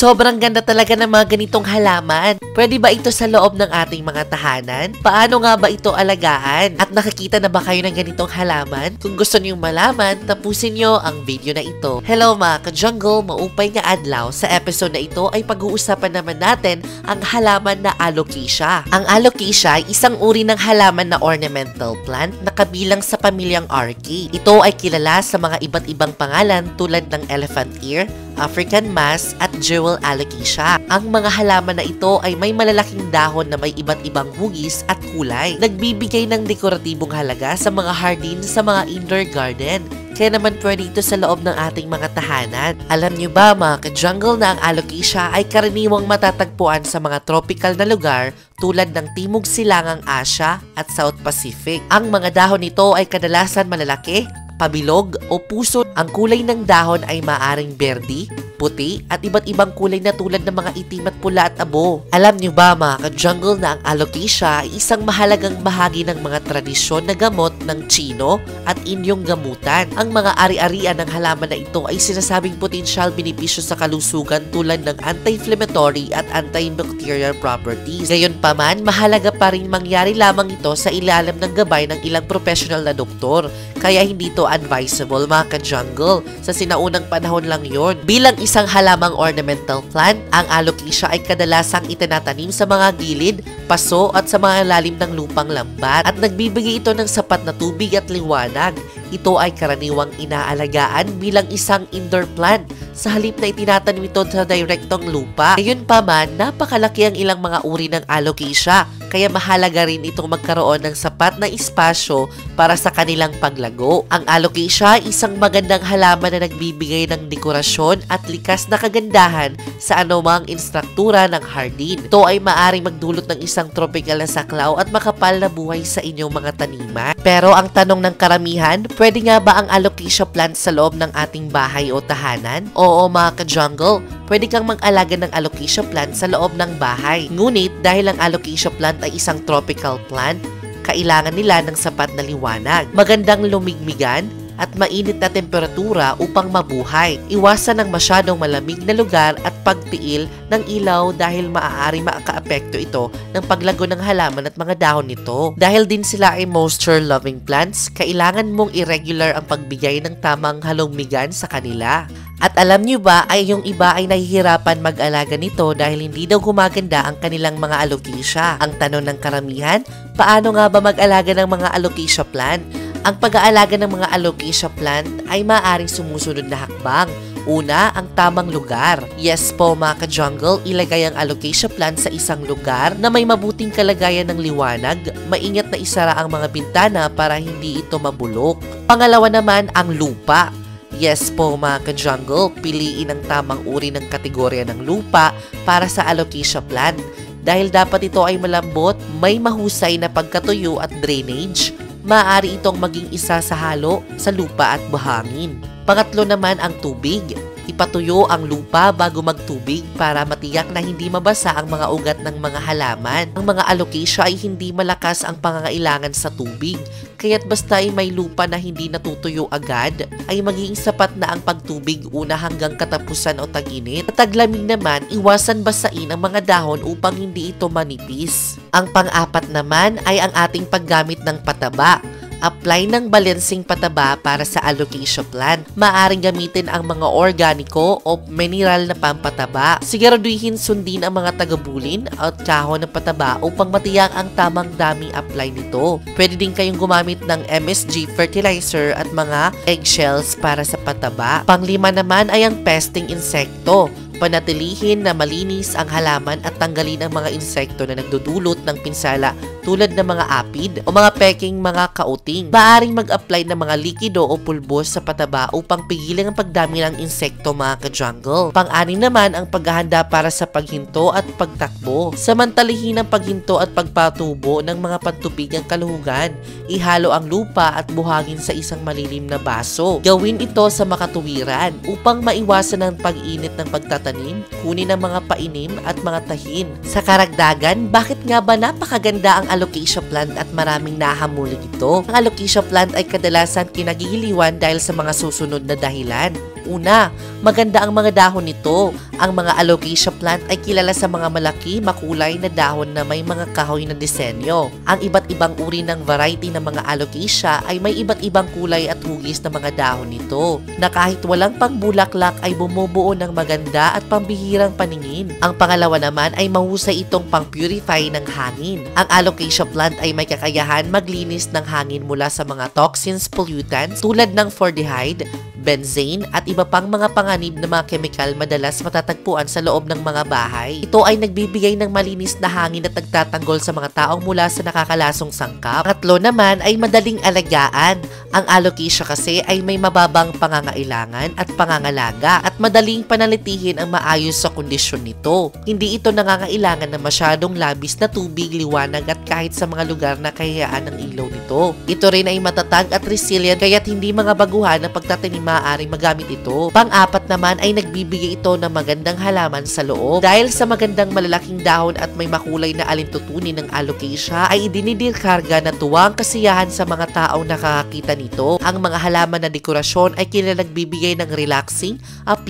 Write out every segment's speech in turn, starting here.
Sobrang ganda talaga ng mga ganitong halaman. Pwede ba ito sa loob ng ating mga tahanan? Paano nga ba ito alagaan? At nakakita na ba kayo ng ganitong halaman? Kung gusto niyong malaman, tapusin niyo ang video na ito. Hello mga ka-jungle, maupay nga adlaw. Sa episode na ito ay pag-uusapan naman natin ang halaman na alocasia. Ang alocasia ay isang uri ng halaman na ornamental plant na kabilang sa pamilyang Archaea. Ito ay kilala sa mga iba't ibang pangalan tulad ng elephant ear, African mass at jewel alocasia. Ang mga halaman na ito ay may malalaking dahon na may iba't ibang hugis at kulay. Nagbibigay ng dekoratibong halaga sa mga hardin sa mga indoor garden. Kaya naman pwede ito sa loob ng ating mga tahanan. Alam niyo ba mga ka-jungle na ang alocasia ay karaniwang matatagpuan sa mga tropical na lugar tulad ng Timog Silangang Asya at South Pacific. Ang mga dahon nito ay kadalasan malalaki, pabilog o puso. Ang kulay ng dahon ay maaring berdi, puti at iba't ibang kulay na tulad ng mga itim at pula at abo. Alam niyo ba mga ka-jungle na ang alocasia ay isang mahalagang bahagi ng mga tradisyon na gamot ng Chino at inyong gamutan. Ang mga ari-arian ng halaman na ito ay sinasabing potensyal benepisyo sa kalusugan tulad ng anti-inflammatory at antibacterial properties. Gayunpaman, mahalaga pa rin mangyari lamang ito sa ilalim ng gabay ng ilang professional na doktor. Kaya hindi ito advisable mga ka-jungle. Sa sinaunang panahon lang yon. Bilang isang halamang ornamental plant, ang alocasia ay kadalasang itinatanim sa mga gilid, paso at sa mga lalim ng lupang lambat at nagbibigay ito ng sapat na tubig at liwanag. Ito ay karaniwang inaalagaan bilang isang indoor plant sa halip na itinatanim ito sa direktong lupa. Ngayon pa man, napakalaki ang ilang mga uri ng alocasia kaya mahalaga rin itong magkaroon ng sapat na espasyo para sa kanilang paglago. Ang alocasia isang magandang halaman na nagbibigay ng dekorasyon at likas na kagandahan sa anumang instruktura ng hardin. Ito ay maaring magdulot ng isang tropical na saklaw at makapal na buhay sa inyong mga taniman. Pero ang tanong ng karamihan, pwede nga ba ang alocasia plant sa loob ng ating bahay o tahanan? Oo mga ka-jungle, pwede kang mag-alaga ng alocasia plant sa loob ng bahay. Ngunit dahil ang alocasia plant ay isang tropical plant, kailangan nila ng sapat na liwanag, magandang lumigmigan, at mainit na temperatura upang mabuhay. Iwasan ng masyadong malamig na lugar at pagtiil ng ilaw dahil maaari makaapekto ito ng paglago ng halaman at mga dahon nito. Dahil din sila ay moisture-loving plants, kailangan mong irregular ang pagbigay ng tamang halongmigan sa kanila. At alam niyo ba ay yung iba ay nahihirapan mag-alaga nito dahil hindi daw gumaganda ang kanilang mga alocasia. Ang tanong ng karamihan, paano nga ba mag-alaga ng mga alocasia plant? Ang pag-aalaga ng mga alocasia plant ay maaaring sumusunod na hakbang. Una, ang tamang lugar. Yes po mga ka-jungle, ilagay ang alocasia plant sa isang lugar na may mabuting kalagayan ng liwanag, maingat na isara ang mga bintana para hindi ito mabulok. Pangalawa naman, ang lupa. Yes po mga ka-jungle, piliin ang tamang uri ng kategorya ng lupa para sa alocasia plant dahil dapat ito ay malambot, may mahusay na pagkatuyo at drainage, maaari itong maging isa sa halo sa lupa at buhangin. Pangatlo naman ang tubig. Ipatuyo ang lupa bago magtubig para matiyak na hindi mabasa ang mga ugat ng mga halaman. Ang mga alocasia ay hindi malakas ang pangangailangan sa tubig, kaya't basta ay may lupa na hindi natutuyo agad, ay magiging sapat na ang pagtubig una hanggang katapusan o taginit. At taglamig naman, iwasan basain ang mga dahon upang hindi ito manipis. Ang pang-apat naman ay ang ating paggamit ng pataba apply ng balancing pataba para sa alocasia plant. Maaring gamitin ang mga organiko o mineral na pampataba. Siguraduhin sundin ang mga tagabulin at kahon ng pataba upang matiyak ang tamang daming apply nito. Pwede din kayong gumamit ng MSG fertilizer at mga eggshells para sa pataba. Panglima naman ay ang pesting insekto panatilihin na malinis ang halaman at tanggalin ang mga insekto na nagdudulot ng pinsala tulad ng mga apid o mga peking mga kauting. Maaring mag-apply ng mga likido o pulbos sa pataba upang pigilan ang pagdami ng insekto mga ka-jungle. Pang-anim naman ang paghahanda para sa paghinto at pagtakbo. Samantalihin ang paghinto at pagpatubo ng mga pantubig ang kaluhugan. Ihalo ang lupa at buhangin sa isang malilim na baso. Gawin ito sa makatuwiran upang maiwasan ang pag-init ng pagtatanim, kunin ang mga painim at mga tahin. Sa karagdagan, bakit nga ba napakaganda ang alocasia plant at maraming nahamulig ito? Ang alocasia plant ay kadalasan kinagigiliwan dahil sa mga susunod na dahilan. Una, maganda ang mga dahon nito. Ang mga alocasia plant ay kilala sa mga malaki, makulay na dahon na may mga kahoy na disenyo. Ang iba't ibang uri ng variety ng mga alocasia ay may iba't ibang kulay at hugis na mga dahon nito, na kahit walang pangbulaklak ay bumubuo ng maganda at pambihirang paningin. Ang pangalawa naman ay mahusay itong pang-purify ng hangin. Ang alocasia plant ay may kakayahan maglinis ng hangin mula sa mga toxins, pollutants tulad ng formaldehyde, benzene at iba pang mga panganib na mga kemikal madalas matatagpuan sa loob ng mga bahay. Ito ay nagbibigay ng malinis na hangin at nagtatanggol sa mga taong mula sa nakakalasong sangkap. Katlo naman ay madaling alagaan. Ang alocasia kasi ay may mababang pangangailangan at pangangalaga madaling panalitihin ang maayos sa kondisyon nito. Hindi ito nangangailangan ng masyadong labis na tubig, liwanag at kahit sa mga lugar na kahiyaan ng ilaw nito. Ito rin ay matatag at resilient kaya't hindi mga baguhan na pagtatanim maaaring magamit ito. Pang-apat naman ay nagbibigay ito ng magandang halaman sa loob. Dahil sa magandang malalaking dahon at may makulay na alintutunin ng alocasia ay idinidirkarga na tuwang kasiyahan sa mga taong nakakakita nito. Ang mga halaman na dekorasyon ay kilala nagbibigay ng relaxing, uplifting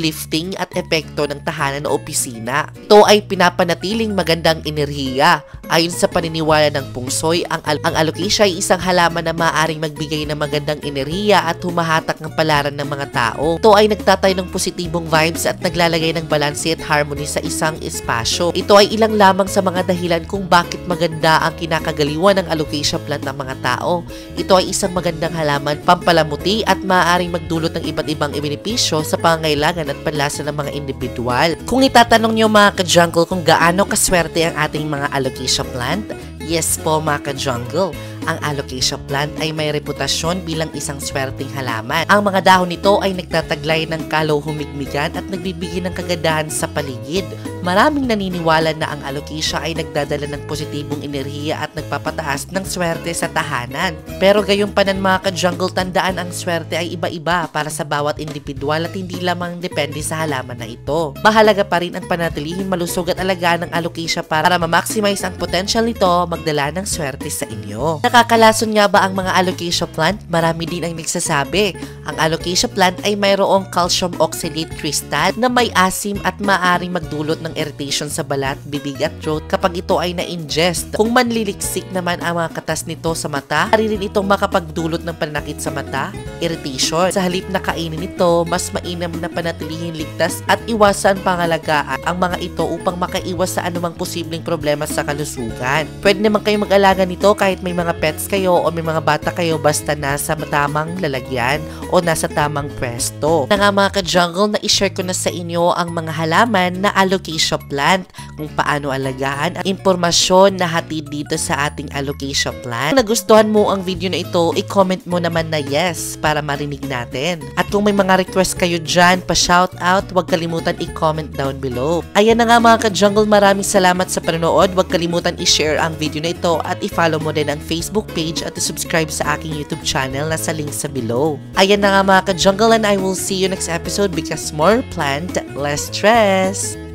at epekto ng tahanan o opisina. Ito ay pinapanatiling magandang enerhiya. Ayon sa paniniwala ng pungsoy, ang, al- ang alocasia ay isang halaman na maaaring magbigay ng magandang enerhiya at humahatak ng palaran ng mga tao. Ito ay nagtatay ng positibong vibes at naglalagay ng balanse at harmony sa isang espasyo. Ito ay ilang lamang sa mga dahilan kung bakit maganda ang kinakagaliwan ng alocasia plant ng mga tao. Ito ay isang magandang halaman, pampalamuti at maaaring magdulot ng iba't ibang benepisyo sa pangangailangan at panlasa ng mga individual. Kung itatanong niyo mga ka-jungle kung gaano kaswerte ang ating mga alocasia plant, yes po mga ka-jungle ang alocasia plant ay may reputasyon bilang isang swerteng halaman. Ang mga dahon nito ay nagtataglay ng kalaw humigmigan at nagbibigay ng kagandahan sa paligid. Maraming naniniwala na ang alocasia ay nagdadala ng positibong enerhiya at nagpapataas ng swerte sa tahanan. Pero gayon mga ka-jungle tandaan ang swerte ay iba-iba para sa bawat individual at hindi lamang depende sa halaman na ito. Mahalaga pa rin ang panatilihin malusog at alagaan ng alocasia para ma-maximize ang potential nito magdala ng swerte sa inyo. Nakakalason nga ba ang mga alocasia plant? Marami din ang nagsasabi. Ang alocasia plant ay mayroong calcium oxalate crystal na may asim at maaring magdulot ng irritation sa balat, bibig at throat kapag ito ay na-ingest. Kung manliliksik naman ang mga katas nito sa mata, ari rin itong makapagdulot ng pananakit sa mata, irritation. Sa halip na kainin ito, mas mainam na panatilihin ligtas at iwasan pangalagaan ang mga ito upang makaiwas sa anumang posibleng problema sa kalusugan. Pwede naman kayo mag-alaga nito kahit may mga pets kayo o may mga bata kayo basta nasa tamang lalagyan o nasa tamang pwesto. Na nga mga ka-jungle na i-share ko na sa inyo ang mga halaman na alocasia plant, kung paano alagaan at impormasyon na hatid dito sa ating alocasia plant. Kung nagustuhan mo ang video na ito, i-comment mo naman na yes para marinig natin. At kung may mga request kayo dyan, pa-shout out, huwag kalimutan i-comment down below. Ayan na nga mga ka-jungle, maraming salamat sa panonood. Huwag kalimutan i-share ang video na ito at i-follow mo din ang Facebook page at subscribe sa aking YouTube channel na sa link sa below. Ayan na nga mga ka-jungle and I will see you next episode because more plant, less stress!